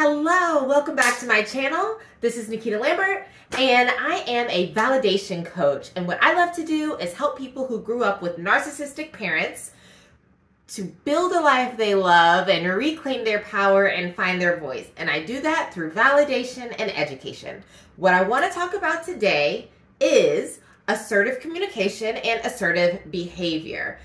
Hello, welcome back to my channel. This is Nikieta Lambert, and I am a validation coach. And what I love to do is help people who grew up with narcissistic parents to build a life they love and reclaim their power and find their voice. And I do that through validation and education. What I want to talk about today is assertive communication and assertive behavior.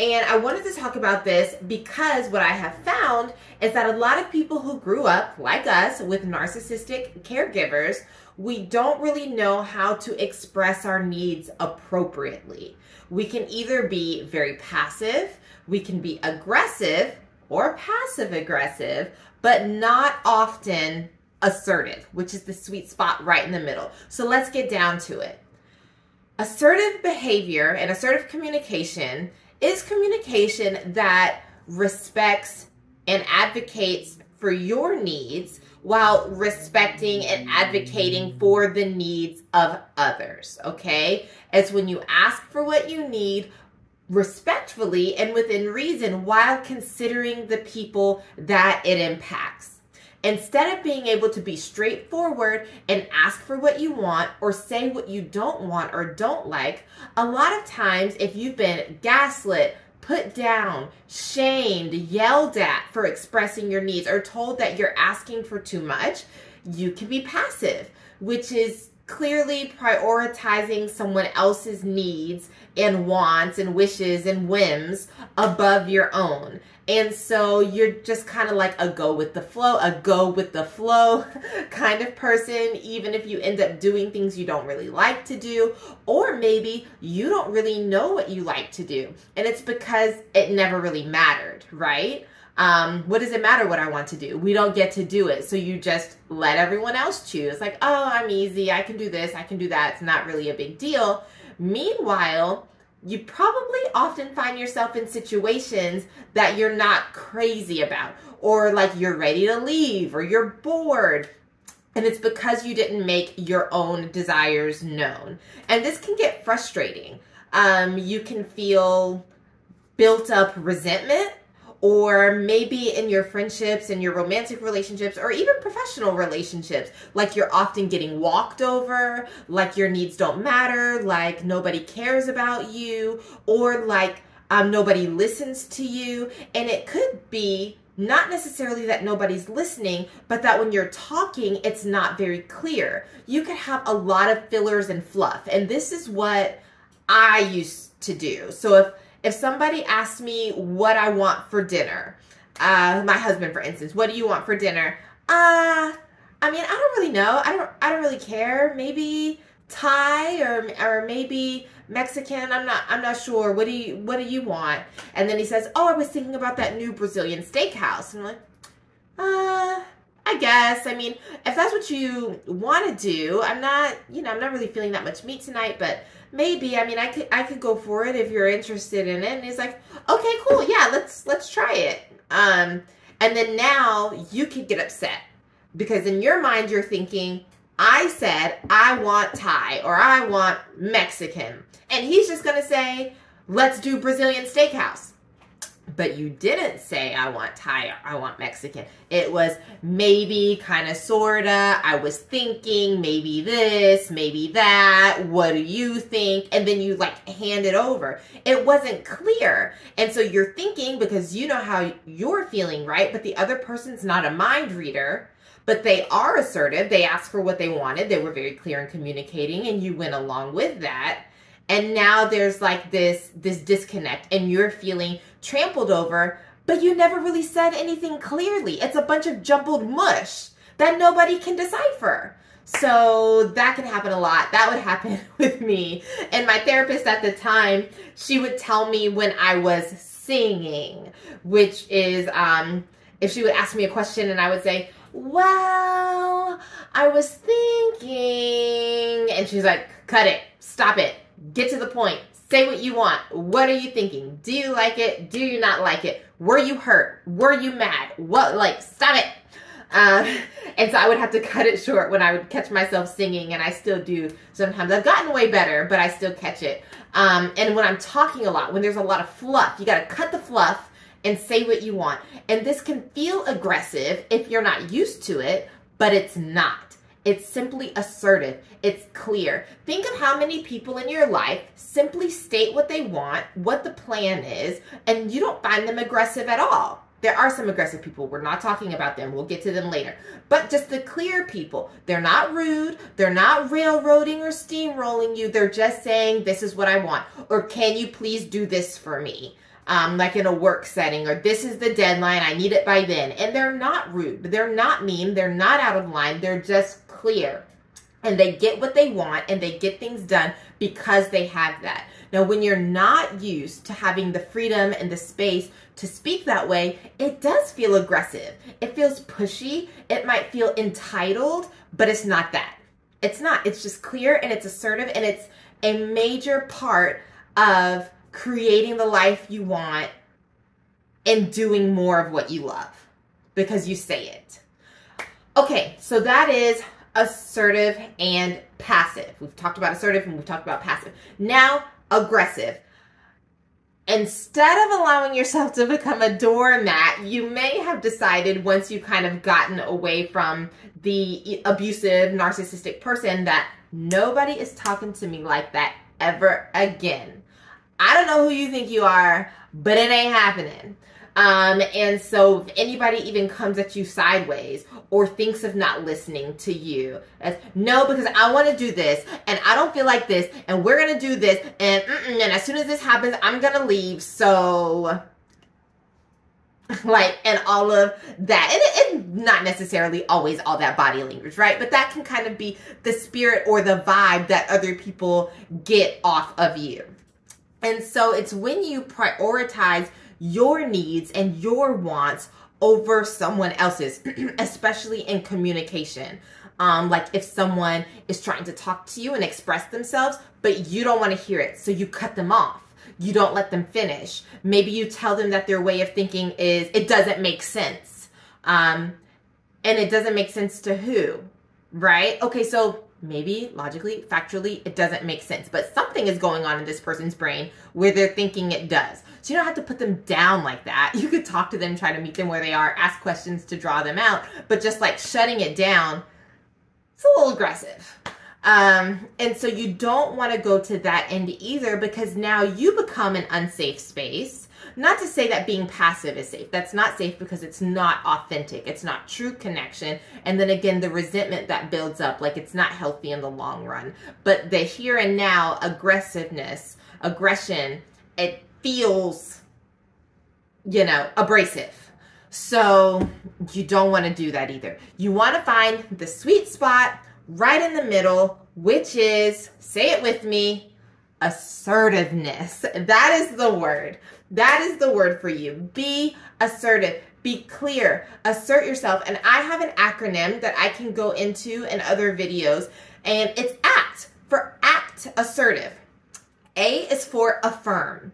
And I wanted to talk about this because what I have found is that a lot of people who grew up, like us, with narcissistic caregivers, we don't really know how to express our needs appropriately. We can either be very passive, we can be aggressive or passive aggressive, but not often assertive, which is the sweet spot right in the middle. So let's get down to it. Assertive behavior and assertive communication is communication that respects and advocates for your needs while respecting and advocating for the needs of others. Okay? It's when you ask for what you need respectfully and within reason while considering the people that it impacts. Instead of being able to be straightforward and ask for what you want or say what you don't want or don't like, a lot of times if you've been gaslit, put down, shamed, yelled at for expressing your needs, or told that you're asking for too much, you can be passive, which is clearly prioritizing someone else's needs and wants and wishes and whims above your own. And so you're just kind of like a go with the flow, a go with the flow kind of person, even if you end up doing things you don't really like to do, or maybe you don't really know what you like to do. And it's because it never really mattered, right? Um, what does it matter what I want to do? We don't get to do it. So you just let everyone else choose. Like, oh, I'm easy. I can do this. I can do that. It's not really a big deal. Meanwhile, you probably often find yourself in situations that you're not crazy about, or like you're ready to leave, or you're bored. And it's because you didn't make your own desires known. And this can get frustrating. Um, you can feel built up resentment or maybe in your friendships and your romantic relationships or even professional relationships like you're often getting walked over like your needs don't matter like nobody cares about you or like um, nobody listens to you and it could be not necessarily that nobody's listening, but that when you're talking, it's not very clear. You could have a lot of fillers and fluff. And this is what I used to do. So if if somebody asks me what I want for dinner, uh, my husband, for instance, what do you want for dinner? Uh, I mean, I don't really know. I don't, I don't really care. Maybe Thai or, or maybe Mexican. I'm not, I'm not sure. What do you, what do you want? And then he says, oh, I was thinking about that new Brazilian steakhouse. And I'm like, uh, I guess. I mean, if that's what you want to do, I'm not, you know, I'm not really feeling that much meat tonight, but maybe. I mean, I could I could go for it if you're interested in it. And he's like, okay, cool, yeah, let's let's try it. Um, and then now you could get upset because in your mind you're thinking, I said I want Thai or I want Mexican, and he's just gonna say, let's do Brazilian steakhouse but you didn't say I want Thai, I want Mexican. It was maybe, kind of, sorta. I was thinking maybe this, maybe that. What do you think? And then you like hand it over. It wasn't clear. And so you're thinking because you know how you're feeling, right? But the other person's not a mind reader but they are assertive. They asked for what they wanted. They were very clear in communicating, and you went along with that and now there's like this this disconnect and you're feeling trampled over but you never really said anything clearly. It's a bunch of jumbled mush that nobody can decipher. So that can happen a lot. That would happen with me. And my therapist at the time she would tell me when i was singing which is um if she would ask me a question and i would say well i was thinking and she's like cut it. Stop it Get to the point. Say what you want. What are you thinking? Do you like it? Do you not like it? Were you hurt? Were you mad? What, like, stop it. Uh, and so I would have to cut it short when I would catch myself singing, and I still do sometimes. I've gotten way better, but I still catch it. Um, and when I'm talking a lot, when there's a lot of fluff, you got to cut the fluff and say what you want. And this can feel aggressive if you're not used to it, but it's not. It's simply assertive. It's clear. Think of how many people in your life simply state what they want, what the plan is, and you don't find them aggressive at all. There are some aggressive people. We're not talking about them. We'll get to them later. But just the clear people. They're not rude. They're not railroading or steamrolling you. They're just saying, this is what I want. Or can you please do this for me? Um, like in a work setting, or this is the deadline. I need it by then. And they're not rude. They're not mean. They're not out of line. They're just clear. And they get what they want and they get things done because they have that. Now, when you're not used to having the freedom and the space to speak that way, it does feel aggressive. It feels pushy. It might feel entitled, but it's not that. It's not. It's just clear and it's assertive and it's a major part of creating the life you want and doing more of what you love because you say it. Okay, so that is assertive and passive. We've talked about assertive and we've talked about passive. Now, aggressive. Instead of allowing yourself to become a doormat, you may have decided once you've kind of gotten away from the abusive, narcissistic person that nobody is talking to me like that ever again. I don't know who you think you are, but it ain't happening. Um, and so if anybody even comes at you sideways or thinks of not listening to you, as no, because I want to do this and I don't feel like this and we're going to do this and, and as soon as this happens, I'm going to leave. So like and all of that and, and not necessarily always all that body language right but that can kind of be the spirit or the vibe that other people get off of you and so it's when you prioritize your needs and your wants over someone else's, especially in communication. Um, like if someone is trying to talk to you and express themselves, but you don't want to hear it, so you cut them off. You don't let them finish. Maybe you tell them that their way of thinking is it doesn't make sense. Um, and it doesn't make sense to who, right? Okay, so maybe logically, factually, it doesn't make sense, but something is going on in this person's brain where they're thinking it does. So you don't have to put them down like that. You could talk to them, try to meet them where they are, ask questions to draw them out, but just like shutting it down, it's a little aggressive. Um, and so you don't want to go to that end either because now you become an unsafe space not to say that being passive is safe. That's not safe because it's not authentic. It's not true connection. And then again, the resentment that builds up, like it's not healthy in the long run. But the here and now aggressiveness, aggression, it feels, you know, abrasive. So you don't want to do that either. You want to find the sweet spot right in the middle, which is, say it with me, assertiveness. That is the word. That is the word for you. Be assertive. Be clear. Assert yourself. And I have an acronym that I can go into in other videos, and it's ACT for act assertive. A is for affirm.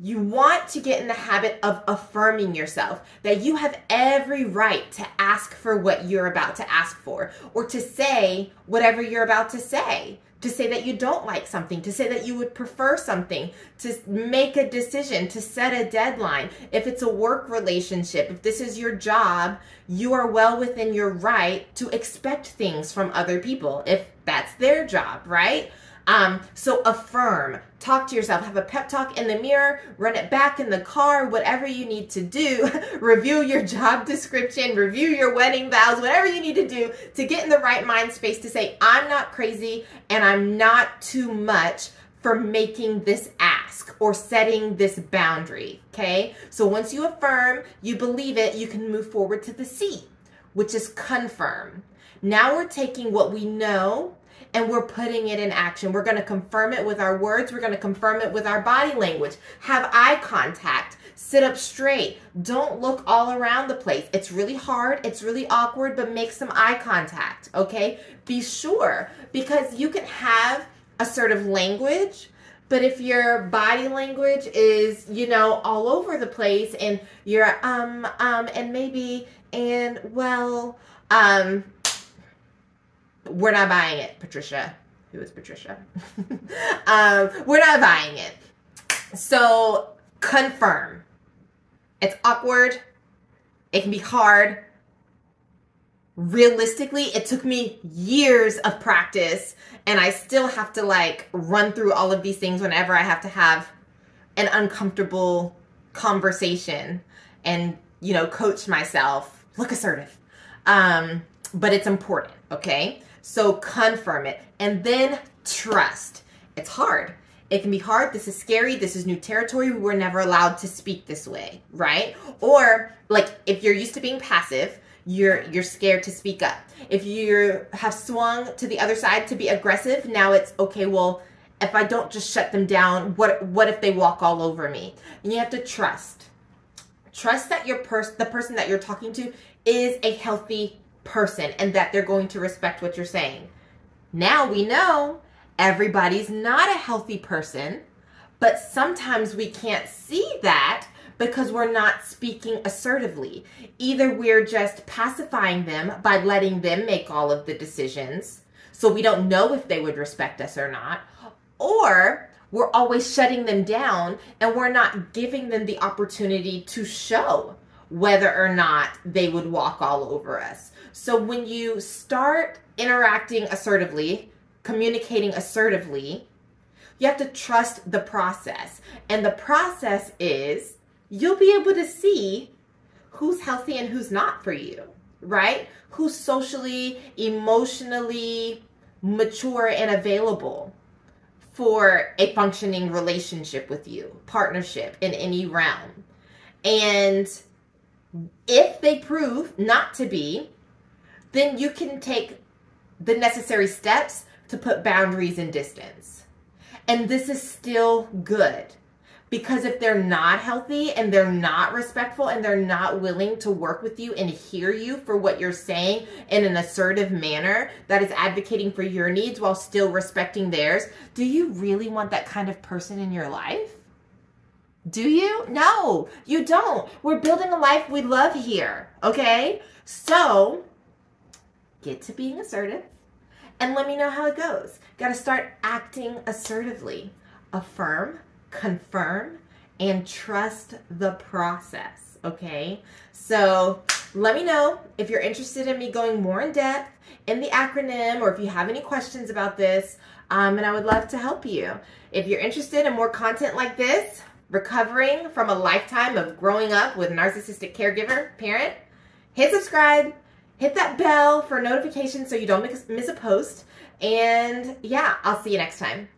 You want to get in the habit of affirming yourself that you have every right to ask for what you're about to ask for or to say whatever you're about to say to say that you don't like something, to say that you would prefer something, to make a decision, to set a deadline. If it's a work relationship, if this is your job, you are well within your right to expect things from other people if that's their job, right? Um, so affirm, talk to yourself, have a pep talk in the mirror, run it back in the car, whatever you need to do. review your job description, review your wedding vows, whatever you need to do to get in the right mind space to say, I'm not crazy and I'm not too much for making this ask or setting this boundary. Okay. So once you affirm, you believe it, you can move forward to the C, which is confirm. Now we're taking what we know and we're putting it in action. We're going to confirm it with our words. We're going to confirm it with our body language. Have eye contact. Sit up straight. Don't look all around the place. It's really hard. It's really awkward, but make some eye contact. Okay. Be sure because you can have assertive language. But if your body language is, you know, all over the place and you're um um and maybe and well um we're not buying it, Patricia. Who is Patricia? um, we're not buying it. So confirm. It's awkward. It can be hard. Realistically, it took me years of practice and I still have to like run through all of these things whenever I have to have an uncomfortable conversation and, you know, coach myself. Look assertive. Um, but it's important, okay? So confirm it and then trust. It's hard. It can be hard. This is scary. This is new territory. We were never allowed to speak this way, right? Or like if you're used to being passive, you're you're scared to speak up. If you have swung to the other side to be aggressive, now it's okay, well, if I don't just shut them down, what what if they walk all over me? And you have to trust. Trust that your person the person that you're talking to is a healthy person and that they're going to respect what you're saying. Now we know everybody's not a healthy person, but sometimes we can't see that because we're not speaking assertively. Either we're just pacifying them by letting them make all of the decisions, so we don't know if they would respect us or not, or we're always shutting them down and we're not giving them the opportunity to show whether or not they would walk all over us. So when you start interacting assertively, communicating assertively, you have to trust the process. And the process is you'll be able to see who's healthy and who's not for you, right? Who's socially, emotionally mature and available for a functioning relationship with you, partnership in any realm. And if they prove not to be, then you can take the necessary steps to put boundaries and distance. And this is still good because if they're not healthy and they're not respectful and they're not willing to work with you and hear you for what you're saying in an assertive manner that is advocating for your needs while still respecting theirs, do you really want that kind of person in your life? Do you? No, you don't. We're building a life we love here, okay? So, get to being assertive and let me know how it goes. Got to start acting assertively. Affirm, confirm, and trust the process, okay? So let me know if you're interested in me going more in depth in the acronym or if you have any questions about this, um, and I would love to help you. If you're interested in more content like this, recovering from a lifetime of growing up with narcissistic caregiver, parent, hit subscribe, hit that bell for notifications so you don't miss a post. And yeah, I'll see you next time.